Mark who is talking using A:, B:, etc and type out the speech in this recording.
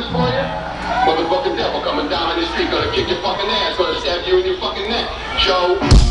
A: guns for you? Motherfucking devil coming down on the street, gonna kick your fucking ass, gonna stab you in your fucking neck, Joe.